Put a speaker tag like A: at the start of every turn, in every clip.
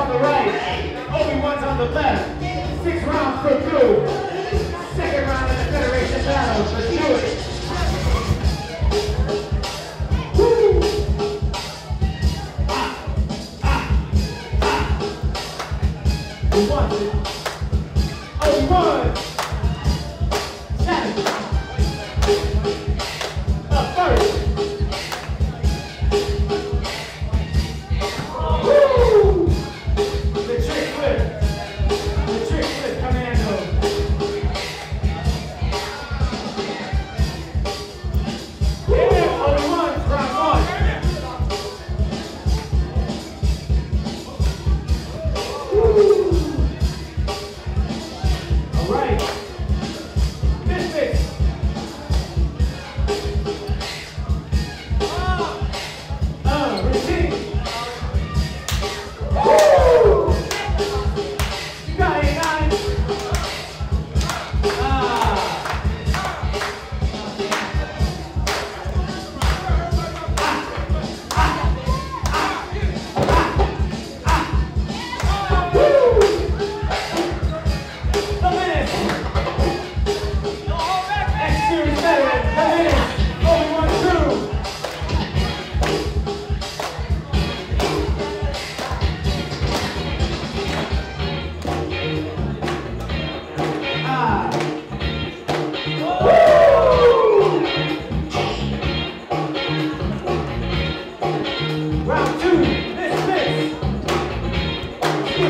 A: on the right, Obiwuns on the left. Six rounds for two. Second round of the Federation battle.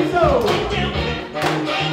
A: so.